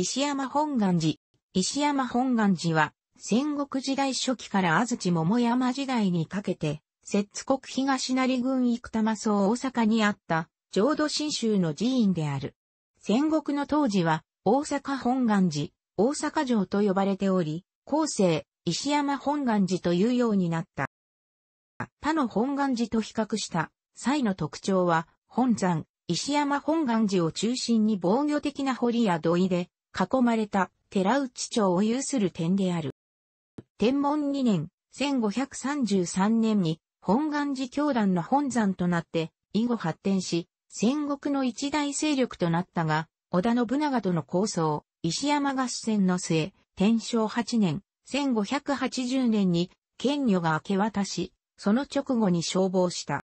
石山本願寺。石山本願寺は、戦国時代初期から安土桃山時代にかけて、摂津国東成郡生玉荘大阪にあった浄土真宗の寺院である。戦国の当時は大阪本願寺、大阪城と呼ばれており、後世、石山本願寺というようになった。他の本願寺と比較した際の特徴は、本山、石山本願寺を中心に防御的な堀や土井で囲まれた寺内町を有する点である。天文2年、1533年に本願寺教団の本山となって以後発展し、戦国の一大勢力となったが、織田信長との構想、石山合戦の末、天正8年、1580年に権女が明け渡し、その直後に消防した。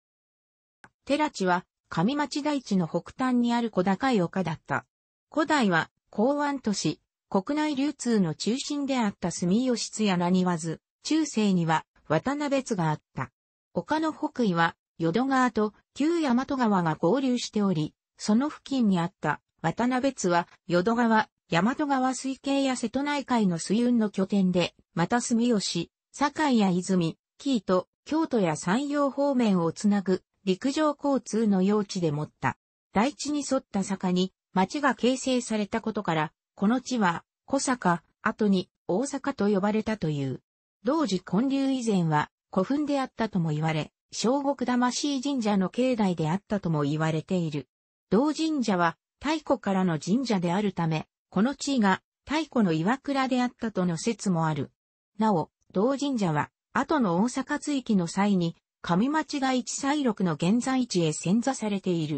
寺地は上町台地の北端にある小高い丘だった。古代は港湾都市、国内流通の中心であった住吉津や何わず、中世には渡辺津があった。丘の北緯は淀川と旧大和川が合流しており、その付近にあった渡辺津は淀川、大和川水系や瀬戸内海の水運の拠点で、また住吉、堺や泉、紀伊と京都や山陽方面をつなぐ陸上交通の用地で持った。大地に沿った坂に町が形成されたことから、この地は小坂、後に大阪と呼ばれたという。同時建立以前は古墳であったとも言われ、小国魂神社の境内であったとも言われている。同神社は太古からの神社であるため、この地が太古の岩倉であったとの説もある。なお、同神社は、後の大阪追記の際に、上町が一彩録の現在地へ潜座されている。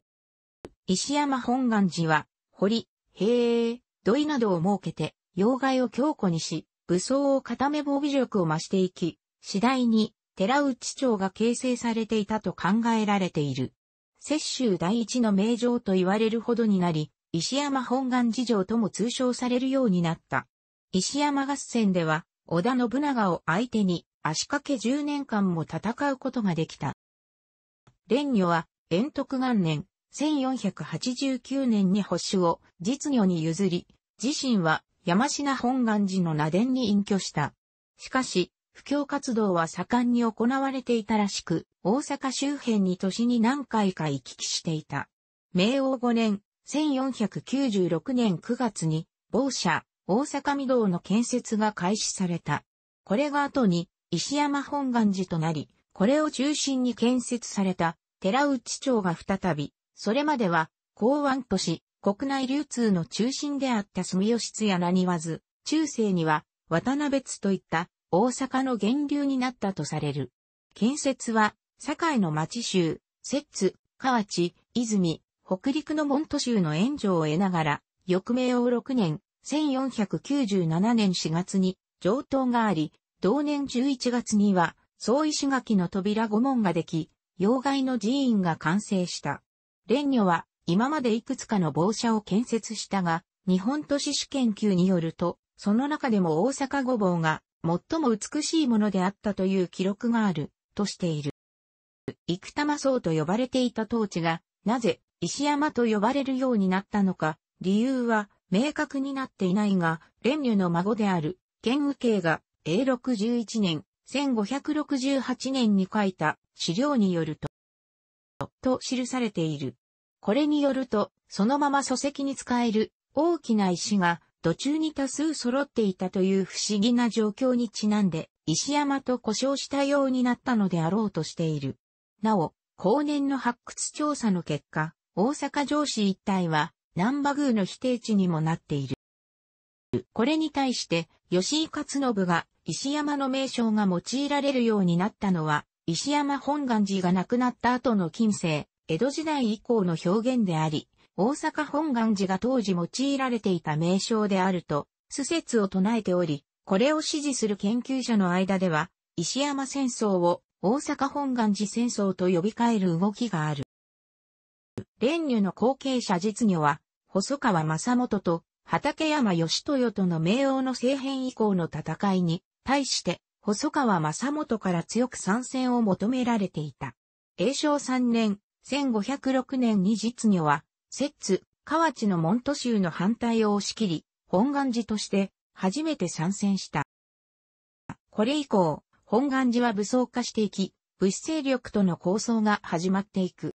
石山本願寺は、堀、平土井などを設けて、妖怪を強固にし、武装を固め防備力を増していき、次第に寺内町が形成されていたと考えられている。雪州第一の名城と言われるほどになり、石山本願寺城とも通称されるようになった。石山合戦では、織田信長を相手に足掛け10年間も戦うことができた。蓮女は、延徳元年、1489年に保守を実女に譲り、自身は山科本願寺の名殿に隠居した。しかし、布教活動は盛んに行われていたらしく、大阪周辺に都市に何回か行き来していた。明王5年、1496年9月に、某社、大阪御堂の建設が開始された。これが後に、石山本願寺となり、これを中心に建設された、寺内町が再び、それまでは、港湾都市、国内流通の中心であった住吉津や何わず、中世には、渡辺津といった大阪の源流になったとされる。建設は、堺の町州、摂津、河内、泉、北陸の門都州の援助を得ながら、翌明王6年、1497年4月に上等があり、同年11月には、総石垣の扉5門ができ、妖怪の寺院が完成した。蓮女は、今までいくつかの防車を建設したが、日本都市史研究によると、その中でも大阪御坊が最も美しいものであったという記録がある、としている。生玉荘と呼ばれていた当地が、なぜ石山と呼ばれるようになったのか、理由は明確になっていないが、蓮女の孫である、剣右慶が、永禄11年、1568年に書いた資料によると、と記されている。これによると、そのまま礎石に使える大きな石が土中に多数揃っていたという不思議な状況にちなんで、石山と故障したようになったのであろうとしている。なお、後年の発掘調査の結果、大阪城市一帯は南波宮の否定地にもなっている。これに対して、吉井勝信が石山の名称が用いられるようになったのは、石山本願寺が亡くなった後の近世、江戸時代以降の表現であり、大阪本願寺が当時用いられていた名称であると、施設を唱えており、これを支持する研究者の間では、石山戦争を大阪本願寺戦争と呼び替える動きがある。蓮女の後継者実女は、細川正元と畠山義豊との明王の政変以降の戦いに対して、細川正元から強く参戦を求められていた。永正3年、1506年に実女は、摂津、河内の門徒州の反対を押し切り、本願寺として初めて参戦した。これ以降、本願寺は武装化していき、武士勢力との抗争が始まっていく。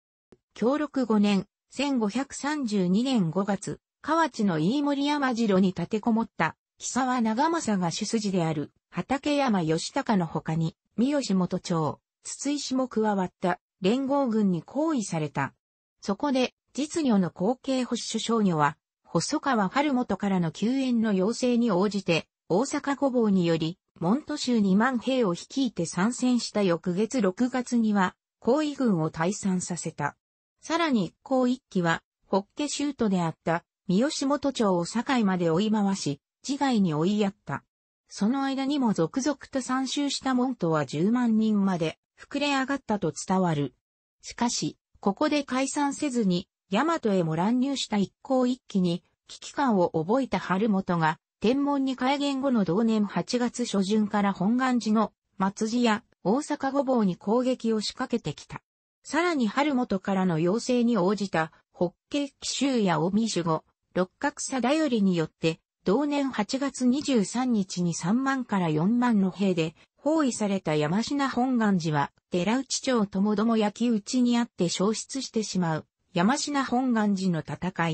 協力5年、1532年5月、河内の飯森山城に立てこもった木沢長政が主筋である畠山義高の他に、三好元町、筒石も加わった連合軍に包囲された。そこで、実女の後継保守少女は、細川春元からの救援の要請に応じて、大阪御坊により、モント州2万兵を率いて参戦した翌月6月には、後位軍を退散させた。さらに、後一期は、ホッケシュートであった三好元町を堺まで追い回し、自害に追いやった。その間にも続々と参集した門徒は10万人まで膨れ上がったと伝わる。しかし、ここで解散せずに、大和へも乱入した一行一揆に、危機感を覚えた春本が、天文に改元後の同年8月初旬から本願寺の松寺や大阪御坊に攻撃を仕掛けてきた。さらに春本からの要請に応じた、北慶紀州や尾身守護、六角貞頼によって、同年8月23日に3万から4万の兵で包囲された山科本願寺は、寺内町ともども焼き討ちにあって消失してしまう、山科本願寺の戦い。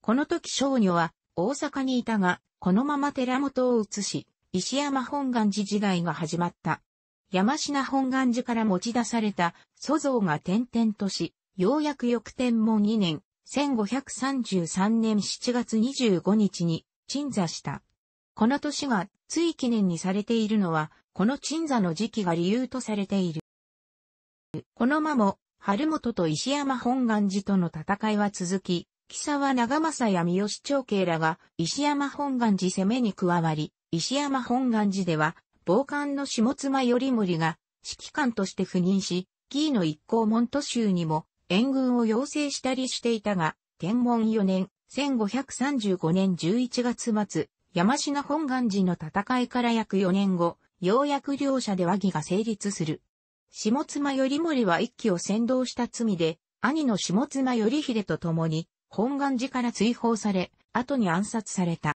この時少女は大阪にいたが、このまま寺本を移し、石山本願寺時代が始まった。山科本願寺から持ち出された祖像が点々とし、ようやく翌天文2年、1533年7月25日に鎮座した。この年が追記念にされているのは、この鎮座の時期が理由とされている。この間も、春本と石山本願寺との戦いは続き、木沢長政や三好長慶らが石山本願寺攻めに加わり、石山本願寺では、傍観の下妻頼盛が指揮官として赴任し、義の一行門徒州にも援軍を要請したりしていたが、天文4年、1535年11月末、山科本願寺の戦いから約4年後、ようやく両者で和議が成立する。下妻頼盛は一騎を先導した罪で、兄の下妻頼秀と共に、本願寺から追放され、後に暗殺された。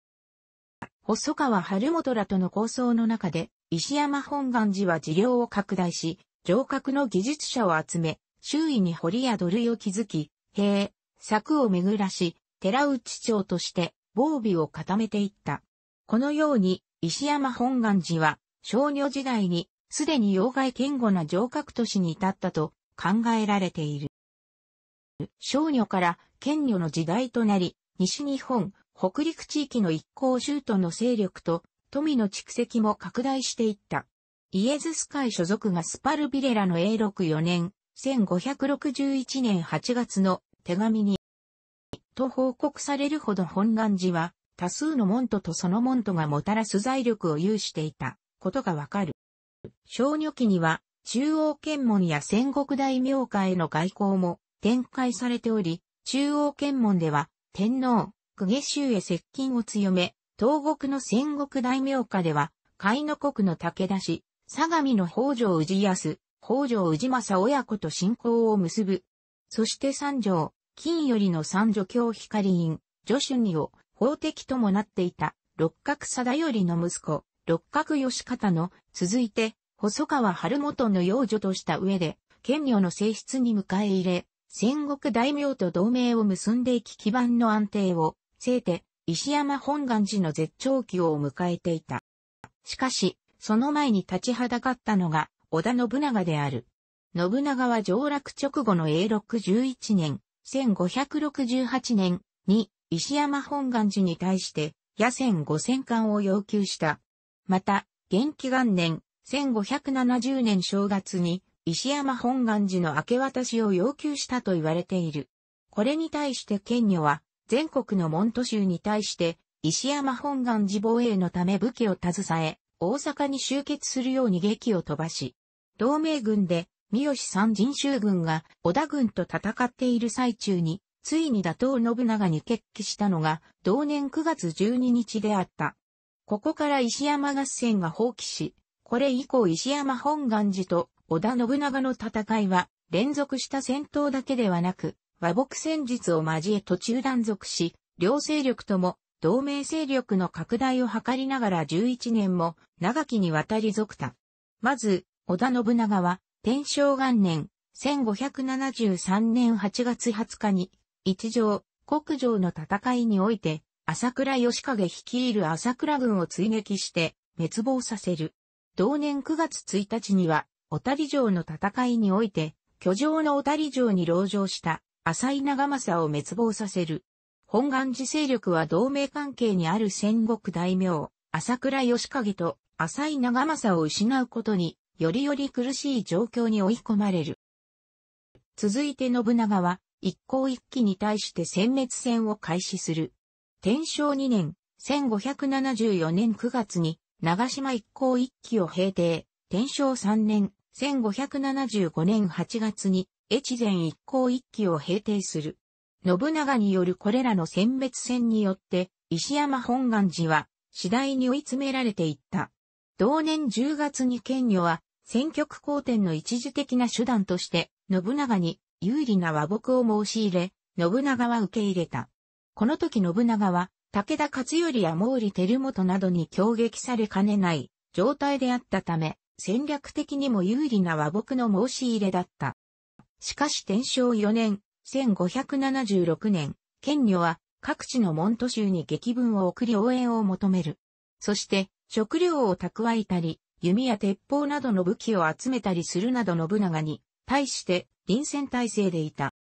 細川春元らとの構想の中で、石山本願寺は事業を拡大し、城郭の技術者を集め、周囲に堀や土塁を築き、塀、柵を巡らし、寺内町として防備を固めていった。このように、石山本願寺は、少女時代に、すでに妖怪堅固な城郭都市に至ったと考えられている。少女から権女の時代となり、西日本、北陸地域の一行州都の勢力と富の蓄積も拡大していった。イエズス会所属がスパルビレラの永禄4年、1561年8月の手紙に、と報告されるほど本願寺は、多数の門徒とその門徒がもたらす財力を有していたことがわかる。小女期には、中央検問や戦国大名家への外交も展開されており、中央検問では、天皇、公家州へ接近を強め、東国の戦国大名家では、海の国の武田氏、相模の北条氏康、北条氏政親子と信仰を結ぶ。そして三条、金よりの三女教光院、女主にを法的ともなっていた六角貞頼の息子、六角義方の、続いて、細川春元の養女とした上で、権女の性質に迎え入れ、戦国大名と同盟を結んでいき基盤の安定を、せいて、石山本願寺の絶頂期を迎えていた。しかし、その前に立ちはだかったのが織田信長である。信長は上洛直後の永禄11年、1568年に石山本願寺に対して野戦五千巻を要求した。また、元気元年、1570年正月に石山本願寺の明け渡しを要求したと言われている。これに対して県女は全国の門徒州に対して石山本願寺防衛のため武器を携え、大阪に集結するように劇を飛ばし、同盟軍で三好三人衆軍が織田軍と戦っている最中に、ついに打倒信長に決起したのが同年9月12日であった。ここから石山合戦が放棄し、これ以降石山本願寺と織田信長の戦いは連続した戦闘だけではなく、和睦戦術を交え途中断続し、両勢力とも同盟勢力の拡大を図りながら11年も長きにわたり続た。まず、織田信長は、天正元年、1573年8月20日に、一条、国条の戦いにおいて、朝倉義景率いる朝倉軍を追撃して滅亡させる。同年9月1日には、小谷城の戦いにおいて、居城の小谷城に籠城した浅井長政を滅亡させる。本願寺勢力は同盟関係にある戦国大名、朝倉義景と浅井長政を失うことによりより苦しい状況に追い込まれる。続いて信長は一向一揆に対して殲滅戦を開始する。天正2年、1574年9月に長島一向一揆を平定。天正3年、1575年8月に越前一向一揆を平定する。信長によるこれらの殲滅戦によって、石山本願寺は次第に追い詰められていった。同年10月に県女は、選挙区公転の一時的な手段として、信長に有利な和睦を申し入れ、信長は受け入れた。この時信長は、武田勝頼や毛利輝元などに攻撃されかねない状態であったため、戦略的にも有利な和睦の申し入れだった。しかし天正4年、1576年、県女は各地の門徒州に激文を送り応援を求める。そして食料を蓄えたり、弓や鉄砲などの武器を集めたりするなど信長に対して臨戦態勢でいた。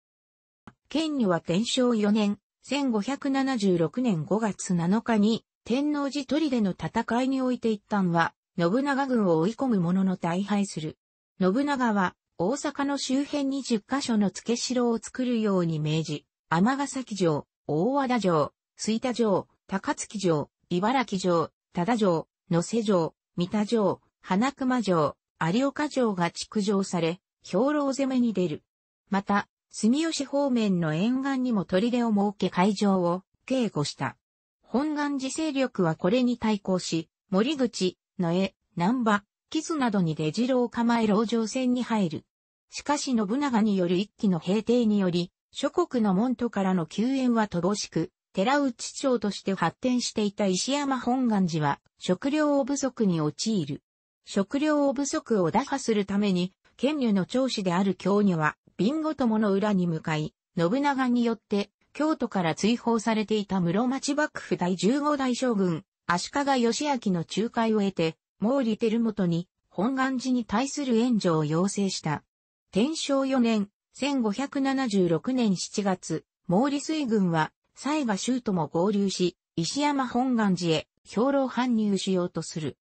県女は天正4年、1576年5月7日に天王寺砦の戦いにおいて一旦は信長軍を追い込む者の大敗する。信長は大阪の周辺に10カ所の付け城を作るように命じ、尼崎城、大和田城、吹田城、高槻城、茨城城、多田城、野瀬城、三田城、花熊城、有岡城が築城され、兵糧攻めに出る。また、住吉方面の沿岸にも砦を設け海上を警護した。本願寺勢力はこれに対抗し、森口、野江、南波、木津などに出城を構え籠城戦に入る。しかし信長による一気の平定により、諸国の門徒からの救援は乏しく、寺内町として発展していた石山本願寺は食料不足に陥る。食料不足を打破するために、県女の長子である京女は、瓶ごともの裏に向かい、信長によって京都から追放されていた室町幕府第15代将軍、足利義明の仲介を得て、毛利輝元に本願寺に対する援助を要請した。天正4年、1576年7月、毛利水軍は、西賀州とも合流し、石山本願寺へ、兵糧搬入しようとする。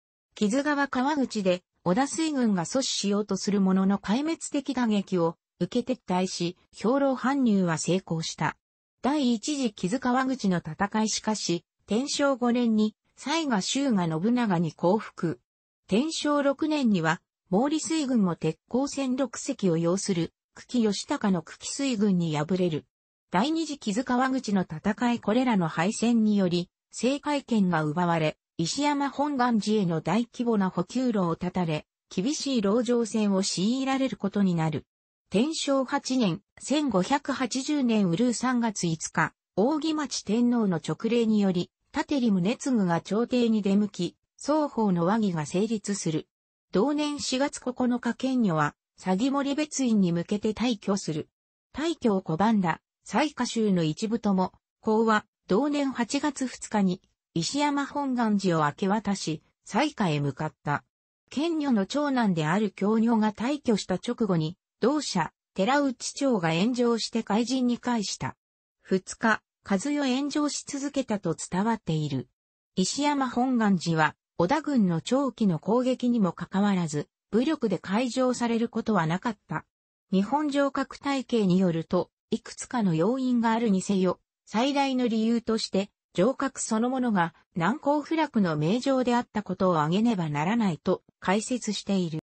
木津川川口で、織田水軍が阻止しようとするものの壊滅的打撃を受け撤退し、兵糧搬入は成功した。第一次木津川口の戦いしかし、天正5年に、西賀州が信長に降伏。天正6年には、毛利水軍も鉄鋼戦六隻を要する、久喜義高の久喜水軍に敗れる。第二次木津川口の戦いこれらの敗戦により、政界権が奪われ、石山本願寺への大規模な補給路を断たれ、厳しい籠城戦を強いられることになる。天正8年、1580年ウルー3月5日、扇町天皇の直令により、立利宗次が朝廷に出向き、双方の和議が成立する。同年4月9日県女は、詐欺森別院に向けて退去する。退去を拒んだ、西下州の一部とも、公は、同年8月2日に、石山本願寺を明け渡し、西下へ向かった。県女の長男である京女が退去した直後に、同社、寺内町が炎上して怪人に返した。二日、和代炎上し続けたと伝わっている。石山本願寺は、織田軍の長期の攻撃にもかかわらず、武力で開城されることはなかった。日本城郭体系によると、いくつかの要因があるにせよ、最大の理由として、城郭そのものが難攻不落の名城であったことを挙げねばならないと解説している。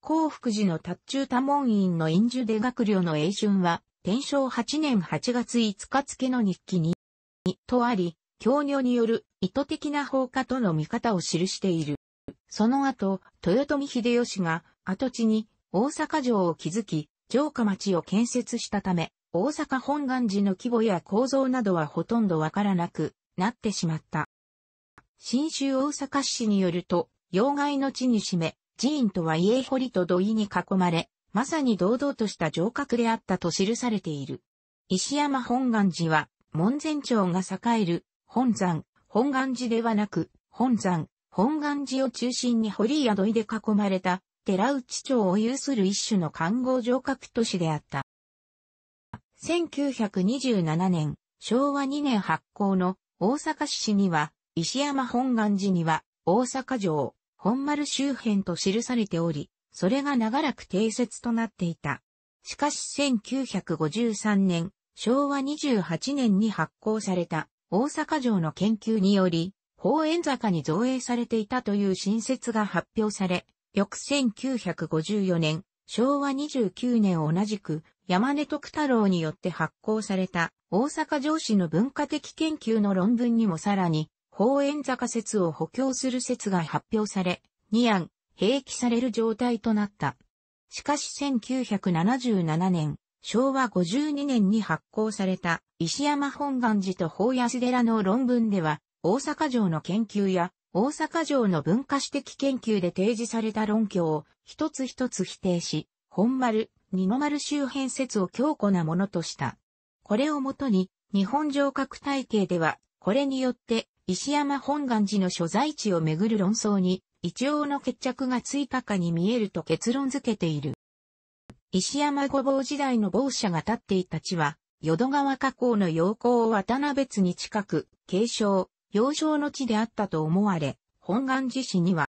幸福寺の達中多門院の院樹で学寮の英春は、天正8年8月5日付の日記に、とあり、教女による意図的な放火との見方を記している。その後、豊臣秀吉が跡地に大阪城を築き、城下町を建設したため、大阪本願寺の規模や構造などはほとんどわからなくなってしまった。新州大阪市によると、要害の地に占め、寺院とは家堀と土井に囲まれ、まさに堂々とした城郭であったと記されている。石山本願寺は、門前町が栄える、本山、本願寺ではなく、本山、本願寺を中心に堀や土井で囲まれた、寺内町を有する一種の看護城郭都市であった。1927年、昭和2年発行の大阪市市には、石山本願寺には、大阪城、本丸周辺と記されており、それが長らく定説となっていた。しかし1953年、昭和28年に発行された大阪城の研究により、法園坂に造営されていたという新説が発表され、翌1954年、昭和29年同じく山根徳太郎によって発行された大阪城市の文化的研究の論文にもさらに、法園坂説を補強する説が発表され、二案、併記される状態となった。しかし1977年、昭和52年に発行された石山本願寺と法安寺の論文では、大阪城の研究や大阪城の文化史的研究で提示された論拠を一つ一つ否定し、本丸、二の丸周辺説を強固なものとした。これをもとに、日本城郭体系では、これによって石山本願寺の所在地をめぐる論争に一応の決着がついたかに見えると結論付けている。石山御坊時代の坊社が立っていた地は、淀川河口の陽光を渡辺別に近く、継承、幼少の地であったと思われ、本願寺市には、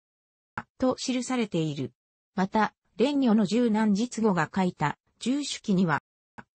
と記されている。また、蓮女の十男実語が書いた、住主記には、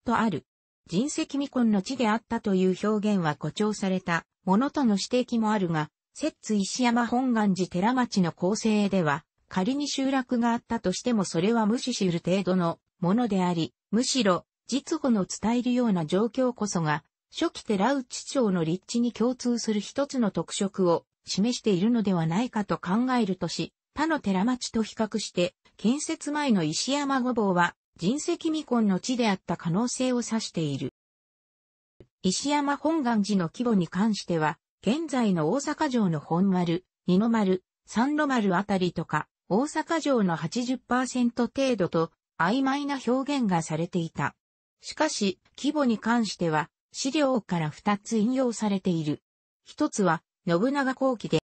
とある。人石未婚の地であったという表現は誇張されたものとの指摘もあるが、摂津石山本願寺寺町の構成では、仮に集落があったとしてもそれは無視する程度のものであり、むしろ、実語の伝えるような状況こそが、初期寺内町の立地に共通する一つの特色を示しているのではないかと考えるとし、他の寺町と比較して、建設前の石山御坊は人石未婚の地であった可能性を指している。石山本願寺の規模に関しては、現在の大阪城の本丸、二の丸、三の丸あたりとか、大阪城の80%程度と曖昧な表現がされていた。しかし、規模に関しては、資料から二つ引用されている。一つは、信長後期で、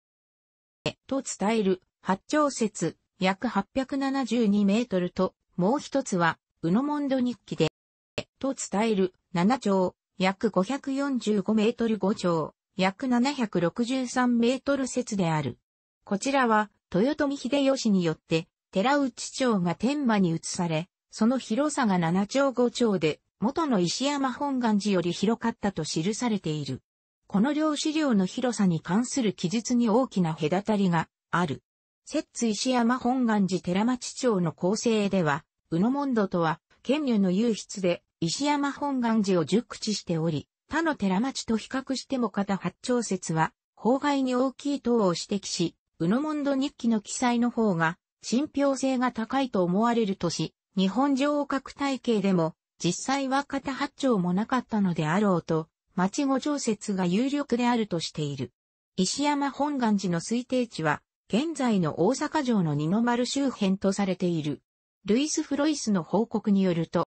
と伝える、八丁説、約872メートルと、もう一つは、宇野モンド日記で、と伝える、七丁、約545メートル五丁、約763メートル説である。こちらは、豊臣秀吉によって、寺内町が天満に移され、その広さが七町五町で、元の石山本願寺より広かったと記されている。この両資料の広さに関する記述に大きな隔たりがある。摂津石山本願寺寺町町の構成では、宇野門戸とは、県民の有筆で石山本願寺を熟知しており、他の寺町と比較しても片八丁説は、法外に大きい等を指摘し、宇野門戸日記の記載の方が信憑性が高いと思われるとし、日本上角体系でも、実際は片八丁もなかったのであろうと、町五条説が有力であるとしている。石山本願寺の推定地は、現在の大阪城の二の丸周辺とされている。ルイス・フロイスの報告によると、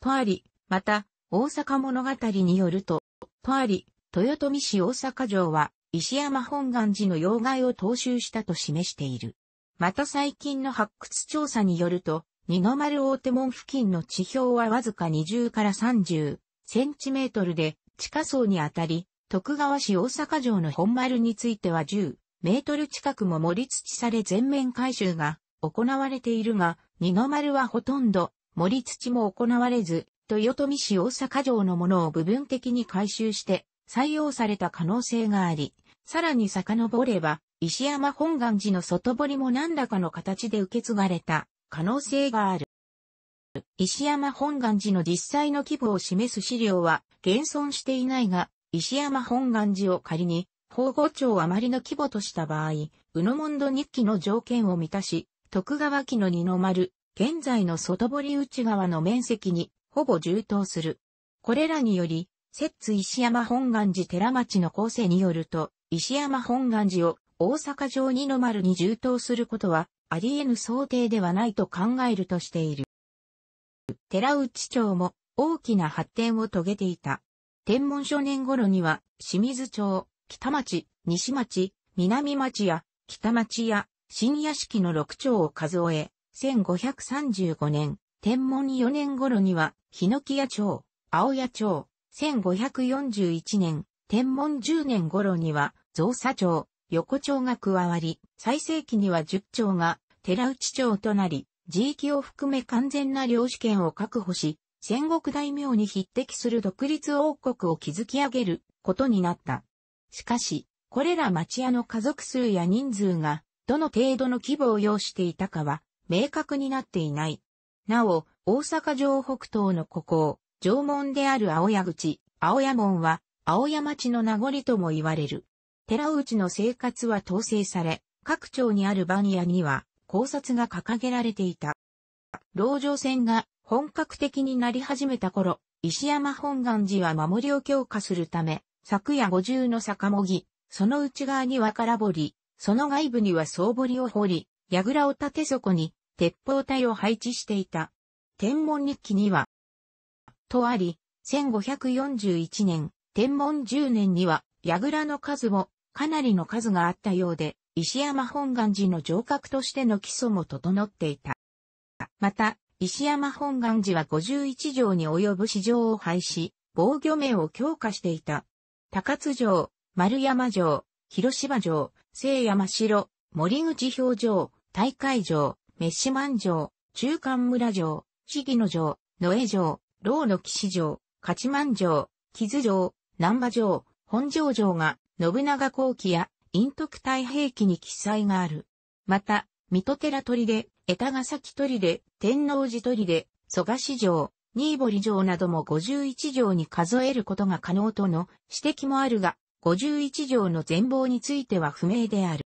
とあり、また、大阪物語によると、とあり、豊臣市大阪城は、石山本願寺の要害を踏襲したと示している。また最近の発掘調査によると、二の丸大手門付近の地表はわずか20から30センチメートルで地下層にあたり、徳川市大阪城の本丸については10メートル近くも盛り土され全面回収が行われているが、二の丸はほとんど盛り土も行われず、豊臣市大阪城のものを部分的に回収して採用された可能性があり、さらに遡れば、石山本願寺の外堀も何らかの形で受け継がれた可能性がある。石山本願寺の実際の規模を示す資料は現存していないが、石山本願寺を仮に、法五町あまりの規模とした場合、宇野門戸日記の条件を満たし、徳川家の二の丸、現在の外堀内側の面積にほぼ充当する。これらにより、摂津石山本願寺寺町の構成によると、石山本願寺を大阪城二の丸に充当することはあり得ぬ想定ではないと考えるとしている。寺内町も大きな発展を遂げていた。天文初年頃には清水町、北町、西町、南町や北町や新屋敷の六町を数え、1535年、天文4年頃には、日野木屋町、青谷町、1541年、天文10年頃には、造作町、横町が加わり、最盛期には10町が寺内町となり、地域を含め完全な領主権を確保し、戦国大名に匹敵する独立王国を築き上げることになった。しかし、これら町屋の家族数や人数が、どの程度の規模を要していたかは、明確になっていない。なお、大阪城北東の古港、城門である青谷口、青谷門は、青谷町の名残とも言われる。寺内の生活は統制され、各町にある番屋には、考察が掲げられていた。籠城戦が本格的になり始めた頃、石山本願寺は守りを強化するため、昨夜五重の坂もぎ、その内側には空堀、その外部には総堀を掘り、櫓を立て底に鉄砲隊を配置していた。天文日記には、とあり、1541年、天文10年には、櫓の数もかなりの数があったようで、石山本願寺の城郭としての基礎も整っていた。また、石山本願寺は51条に及ぶ市場を廃し、防御面を強化していた。高津城、丸山城、広島城、聖山城、森口表城、大海城、メッシマン城、中間村城、四季の城、野江城、老の騎士城、勝万城、木津城、南波城、本城城が、信長後期や、陰徳太平記に記載がある。また、水戸寺砦、枝ヶ崎砦、天王寺砦、蘇我市城、新堀城なども51城に数えることが可能との指摘もあるが、51条の全貌については不明である。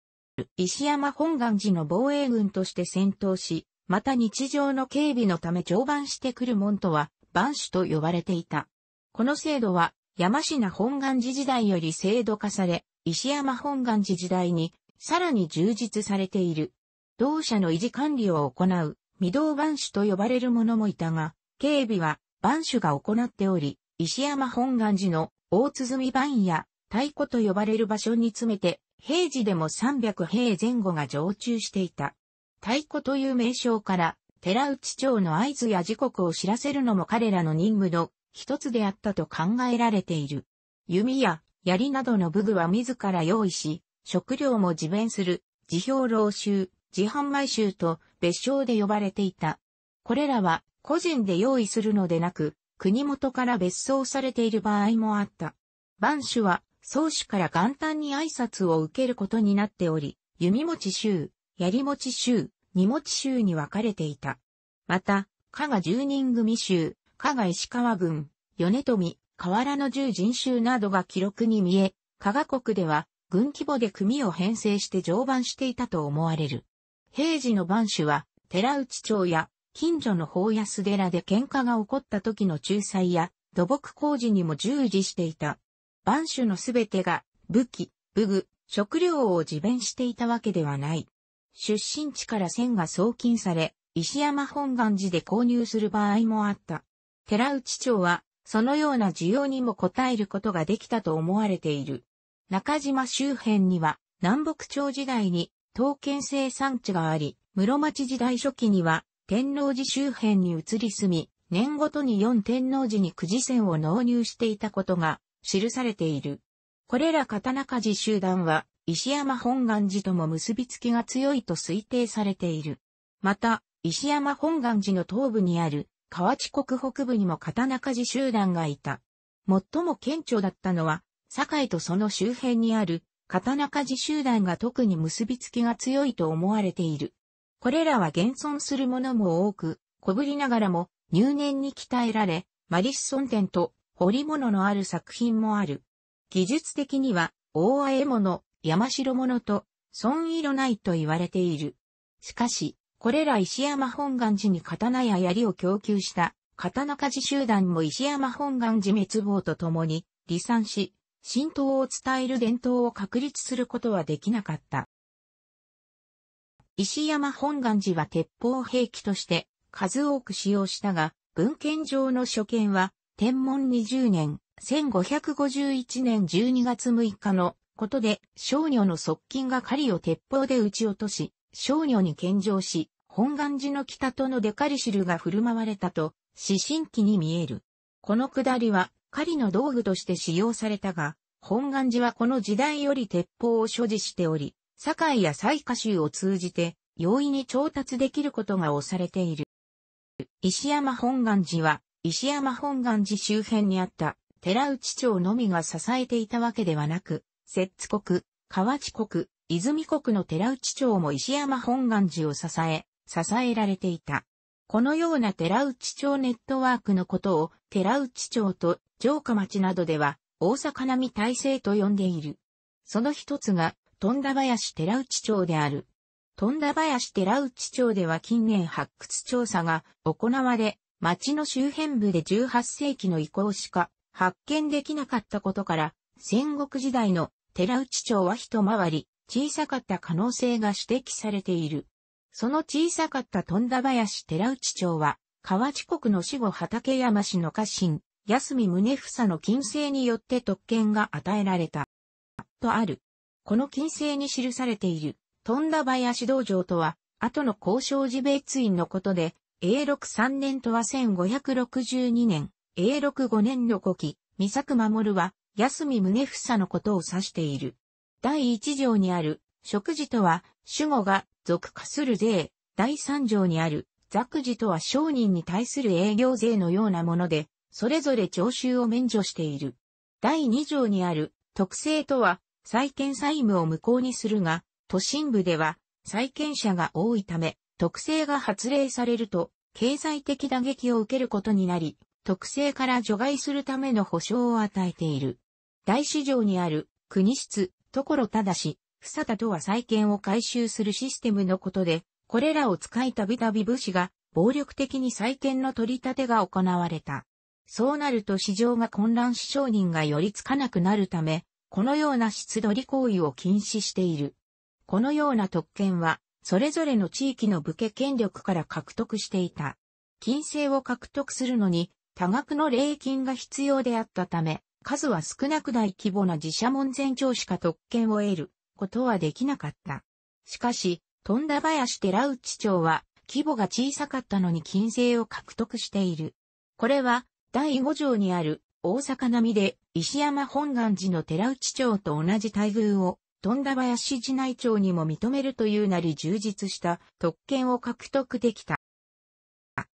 石山本願寺の防衛軍として戦闘し、また日常の警備のため常番してくる門とは、番主と呼ばれていた。この制度は、山科本願寺時代より制度化され、石山本願寺時代に、さらに充実されている。同社の維持管理を行う、未動番主と呼ばれる者もいたが、警備は番主が行っており、石山本願寺の大鼓番や太鼓と呼ばれる場所に詰めて、平時でも300兵前後が常駐していた。太鼓という名称から、寺内町の合図や時刻を知らせるのも彼らの任務の一つであったと考えられている。弓や槍などの武具は自ら用意し、食料も自弁する、自表老衆、自販米衆と別称で呼ばれていた。これらは個人で用意するのでなく、国元から別荘されている場合もあった。番主は宗主から元旦に挨拶を受けることになっており、弓持ち衆、槍持ち衆、荷持ち衆に分かれていた。また、加賀十人組衆、加賀石川軍、米富、河原の十人衆などが記録に見え、加賀国では軍規模で組を編成して常番していたと思われる。平時の番主は、寺内町や近所の法安寺で喧嘩が起こった時の仲裁や土木工事にも従事していた。万種のすべてが武器、武具、食料を自弁していたわけではない。出身地から線が送金され、石山本願寺で購入する場合もあった。寺内町は、そのような需要にも応えることができたと思われている。中島周辺には、南北朝時代に、刀剣生産地があり、室町時代初期には、天王寺周辺に移り住み、年ごとに四天王寺に九時線を納入していたことが記されている。これら刀鍛冶集団は、石山本願寺とも結びつきが強いと推定されている。また、石山本願寺の東部にある河内国北部にも刀鍛冶集団がいた。最も顕著だったのは、堺とその周辺にある刀鍛冶集団が特に結びつきが強いと思われている。これらは現存するものも多く、小ぶりながらも入念に鍛えられ、マリス孫店と彫り物のある作品もある。技術的には、大和絵物、山城物と、損色ないと言われている。しかし、これら石山本願寺に刀や槍を供給した刀鍛冶集団も石山本願寺滅亡とともに離散し、神道を伝える伝統を確立することはできなかった。石山本願寺は鉄砲兵器として数多く使用したが、文献上の所見は、天文20年、1551年12月6日のことで、少女の側近が狩りを鉄砲で撃ち落とし、少女に献上し、本願寺の北とのデカリシルが振る舞われたと、指針記に見える。このくだりは、狩りの道具として使用されたが、本願寺はこの時代より鉄砲を所持しており、堺や西下州を通じて、容易に調達できることが押されている。石山本願寺は、石山本願寺周辺にあった寺内町のみが支えていたわけではなく、摂津国、河内国、泉国の寺内町も石山本願寺を支え、支えられていた。このような寺内町ネットワークのことを寺内町と城下町などでは大阪並体制と呼んでいる。その一つが富田林寺内町である。富田林寺内町では近年発掘調査が行われ、町の周辺部で18世紀の遺構しか発見できなかったことから、戦国時代の寺内町は一回り小さかった可能性が指摘されている。その小さかった富田林寺内町は、河内国の死後畠山氏の家臣、安見宗房の金星によって特権が与えられた。とある。この金星に記されている、富田林道場とは、後の交渉寺別院のことで、永禄3年とは1562年、永禄5年の古期、三作守は、安見宗房のことを指している。第一条にある、食事とは、主語が属化する税。第三条にある、雑事とは商人に対する営業税のようなもので、それぞれ徴収を免除している。第二条にある、特性とは、債権債務を無効にするが、都心部では、債権者が多いため、特性が発令されると、経済的打撃を受けることになり、特性から除外するための保障を与えている。大市場にある国室、ところただし、ふさたとは債権を回収するシステムのことで、これらを使いたびたび武士が暴力的に債権の取り立てが行われた。そうなると市場が混乱し商人が寄りつかなくなるため、このような質取り行為を禁止している。このような特権は、それぞれの地域の武家権力から獲得していた。金星を獲得するのに、多額の礼金が必要であったため、数は少なく大規模な自社門前町しか特権を得ることはできなかった。しかし、富田林寺内町は規模が小さかったのに金星を獲得している。これは第5条にある大阪並みで石山本願寺の寺内町と同じ待遇を富田林寺内町にも認めるというなり充実した特権を獲得できた。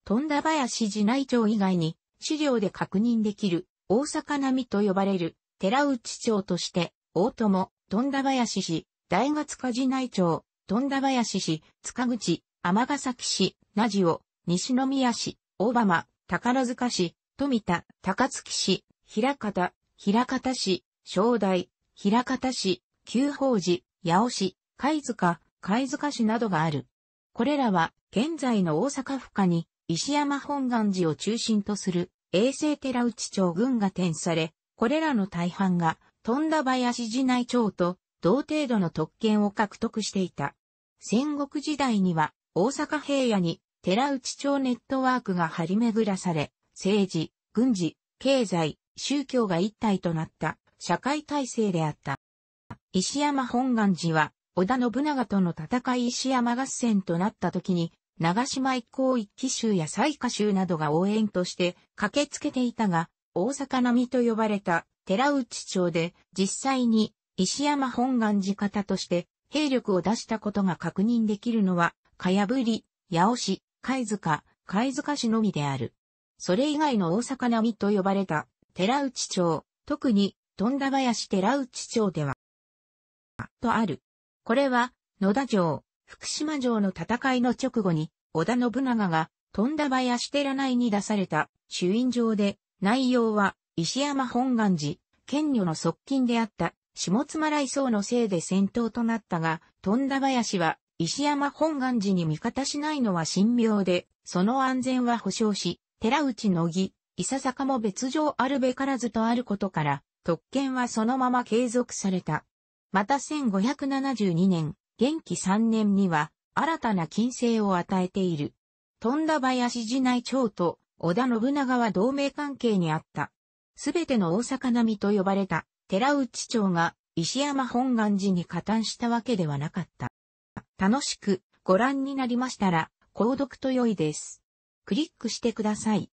富田林寺内町以外に資料で確認できる大阪並みと呼ばれる寺内町として、大友、富田林市、大月梶内町、富田林市、塚口、尼崎市、名オ、西宮市、大浜、宝塚市、富田、高槻市、平方、平方市、正代、平方市、旧宝寺、八尾市、貝塚、貝塚市などがある。これらは、現在の大阪府下に、石山本願寺を中心とする衛星寺内町軍が転され、これらの大半が、富田林寺内町と同程度の特権を獲得していた。戦国時代には、大阪平野に寺内町ネットワークが張り巡らされ、政治、軍事、経済、宗教が一体となった社会体制であった。石山本願寺は、織田信長との戦い石山合戦となった時に、長島一行一騎衆や西下衆などが応援として駆けつけていたが、大阪並と呼ばれた寺内町で実際に石山本願寺方として兵力を出したことが確認できるのは、かやぶり、八尾市、貝塚、貝塚市のみである。それ以外の大阪並みと呼ばれた寺内町、特に富田林寺内町では、とある。これは野田城、福島城の戦いの直後に、織田信長が、富田林寺内に出された、朱印状で、内容は、石山本願寺、県女の側近であった、下妻来荘のせいで戦闘となったが、富田林は、石山本願寺に味方しないのは神妙で、その安全は保障し、寺内の儀、伊佐坂も別状あるべからずとあることから、特権はそのまま継続された。また1572年、元気3年には、新たな金星を与えている。富田林寺内町と織田信長は同盟関係にあった。すべての大阪並みと呼ばれた寺内町が石山本願寺に加担したわけではなかった。楽しくご覧になりましたら、購読と良いです。クリックしてください。